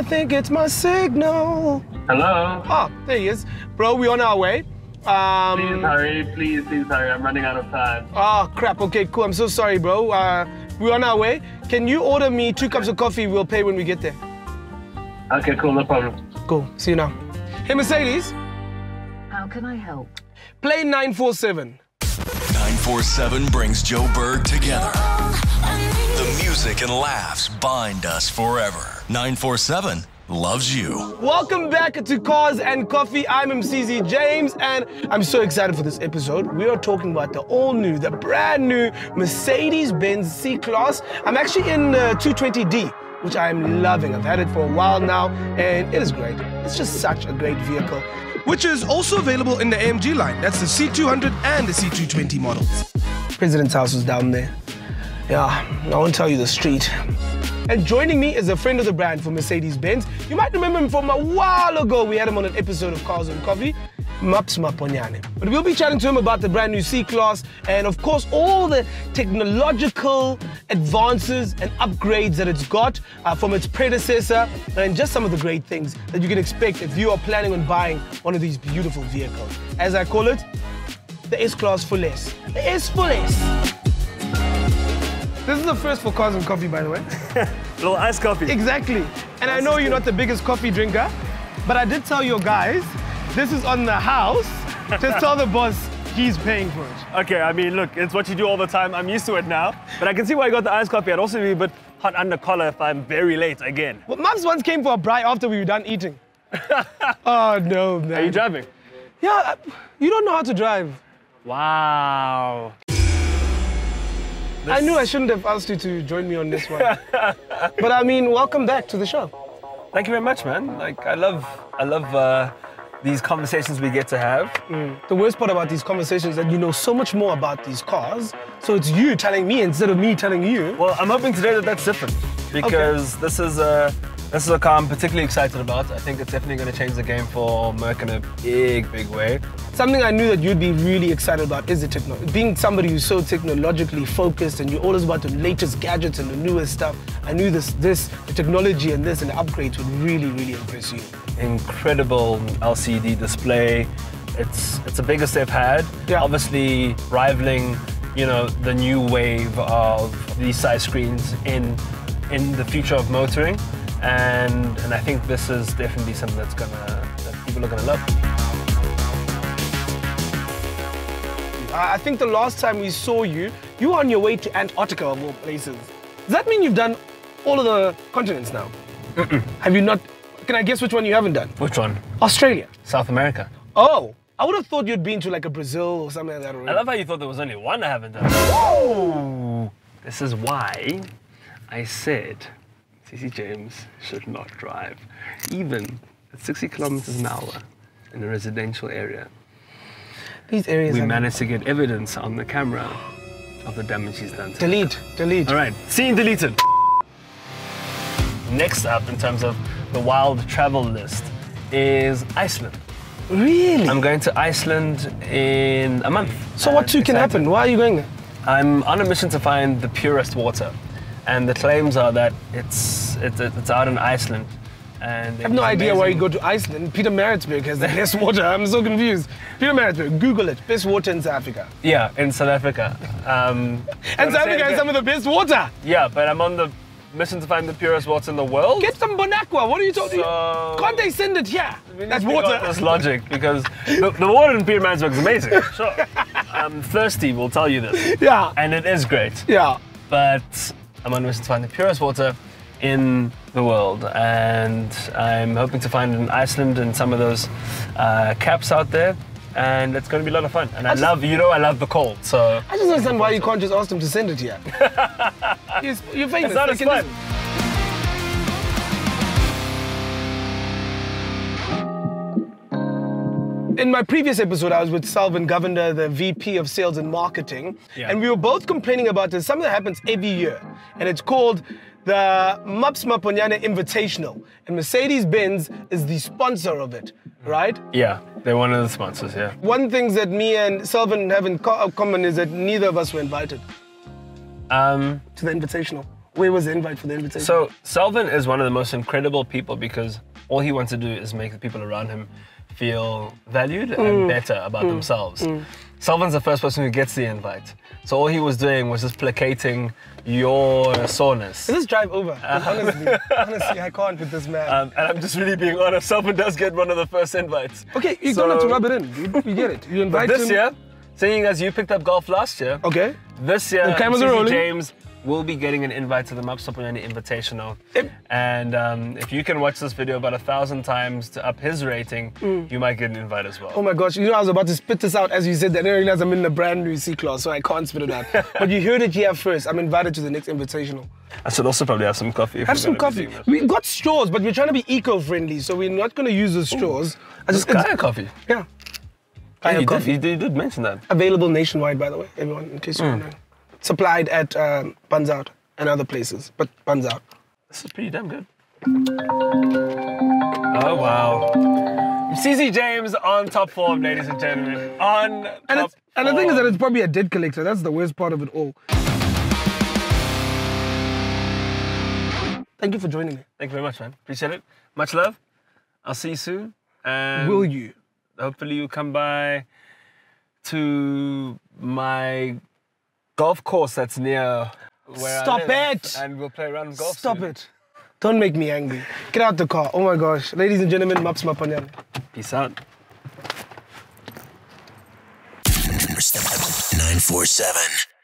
I think it's my signal. Hello. Oh, there he is. Bro, we on our way. Please Um, hurry, please, please hurry. I'm running out of time. oh, crap. Okay, cool. I'm so sorry, bro. Uh, we're on our way. Can you order me two cups of coffee? We'll pay when we get there. Okay, cool, no problem. Cool. See you now. Hey, Mercedes, How can I help? play 947. 947 brings Joburg together. The music and laughs bind us forever. 947 loves you. Welcome back to Cars and Coffee. I'm Msizi James, and I'm so excited for this episode. We are talking about the all new, the brand new Mercedes Benz C Class. I'm actually in uh, the 220D, which I'm loving. I've had it for a while now, and it is great. It's just such a great vehicle. Which is also available in the AMG line. That's the C200 and the C220 models. President's house is down there. Yeah, I won't tell you the street. And joining me is a friend of the brand for Mercedes Benz. You might remember him from a while ago. We had him on an episode of Cars and Coffee. Maps Maponyane. But we'll be chatting to him about the brand new C Class and, of course, all the technological advances and upgrades that it's got uh, from its predecessor, and just some of the great things that you can expect if you are planning on buying one of these beautiful vehicles. As I call it, the S Class for S. The S Full S. This is the first for Cars and Coffee, by the way. little iced coffee. Exactly. And I know you're not the biggest coffee drinker, but I did tell your guys this is on the house. Just tell the boss he's paying for it. Okay, I mean, look, it's what you do all the time. I'm used to it now. But I can see why you got the iced coffee. I'd also be a bit hot under collar if I'm very late again. Well, Mubs once came for a braai after we were done eating. oh no, man. Are you driving? Yeah, you don't know how to drive. Wow. I knew I shouldn't have asked you to join me on this one. but I mean, welcome back to the show. Thank you very much, man. Like, I love, I love uh, these conversations we get to have. Mm. The worst part about these conversations is that you know so much more about these cars, so it's you telling me instead of me telling you. Well, I'm hoping today that that's different because this is a this is a car I'm particularly excited about. I think it's definitely going to change the game for Merc in a big, big way. Something I knew that you'd be really excited about is the technology. Being somebody who's so technologically focused and you're always about the latest gadgets and the newest stuff, I knew this, this, the technology and this and the upgrades would really, really impress you. Incredible LCD display. It's it's the biggest they've had. Yeah. Obviously rivaling, you know, the new wave of these size screens in in the future of motoring. And and I think this is definitely something that's gonna that people are gonna love. I think the last time we saw you, you were on your way to Antarctica of all places. Does that mean you've done all of the continents now? Have you not? Can I guess which one you haven't done? Which one? Australia. South America. Oh, I would have thought you'd been to like a Brazil or something like that Already. I love how you thought there was only one I haven't done. Oh! This is why I said Msizi James should not drive, even at 60 kilometers an hour in a residential area. These areas. We managed to get evidence on the camera of the damage he's done. to Delete, delete. All right, scene deleted. Next up, in terms of the wild travel list, is Iceland. Really? I'm going to Iceland in a month. so what too can happen? Why are you going there? I'm on a mission to find the purest water, and the claims are that it's it's, it's out in Iceland. And I have no idea why you go to Iceland. Pietermaritzburg has the best water. I'm so confused. Pietermaritzburg, Google it. Best water in South Africa. Yeah, in South Africa. Um, And South Africa has some of the best water. Yeah, but I'm on the mission to find the purest water in the world. Get some Bonaqua. What are you talking So- Can't they send it here? That's to figure out water. That's logic because the, the water in Pietermaritzburg is amazing. Sure. Um, thirsty We'll tell you this, Yeah. and it is great. Yeah. but I'm on a mission to find the purest water in the world, and I'm hoping to find it in Iceland and some of those uh, caps out there, and it's going to be a lot of fun. And I just- love, you know, I love the cold, so I just don't understand why you can't just ask them to send it here. you're, you're famous. it's not as fun. In my previous episode, I was with Selvin Govender, the VP of Sales and Marketing, Yeah. and we were both complaining about this, something that happens every year, and it's called the Maps Maponyane Invitational, and Mercedes-Benz is the sponsor of it, right? Yeah, they're one of the sponsors. Yeah. One thing that me and Selvin have in co- common is that neither of us were invited Um, to the Invitational. Where was the invite for the invitation? So Selvin is one of the most incredible people because all he wants to do is make the people around him feel valued Mm. and better about themselves. Selvin's the first person who gets the invite. So all he was doing was just placating your soreness. Let's drive over. 'cause honestly, honestly, I can't with this man. Um, and I'm just really being honest, Selvin does get one of the first invites. okay, you so- don't have to rub it in, dude. You get it. You invite this him. year, seeing as you picked up golf last year, Okay. This year, The cameras are rolling. James will be getting an invite to the Maps Maponyane Invitational. Yep. And um, if you can watch this video about a thousand times to up his rating, Mm. you might get an invite as well. Oh my gosh, you know I was about to spit this out as you said that. I didn't realize I'm in a brand new C class, so I can't spit it out. but you heard it here first. I'm invited to the next invitational. I should also probably have some coffee. Have some coffee. doing We got straws, but we're trying to be eco-friendly, so we're not going to use the straws. I this. just Kaya coffee. yeah. Yeah, Kaya you, did, coffee. you, did, you did mention that. Available nationwide, by the way, everyone, in case you're Mm. wondering. Supplied at um, Buns Out and other places, but Buns Out. This is pretty damn good. Oh wow. Msizi James on top form, ladies and gentlemen. On And, top it's, and the thing is that it's probably a dead collector. That's the worst part of it all. Thank you for joining me. Thank you very much, man. Appreciate it. Much love. I'll see you soon. And Will you? hopefully you'll come by to my golf course that's near where I Stop live, it! And we'll play around golf. Stop soon. it. Don't make me angry. Get out the car. Oh my gosh. Ladies and gentlemen, Maps Maponyane. Peace out. 947.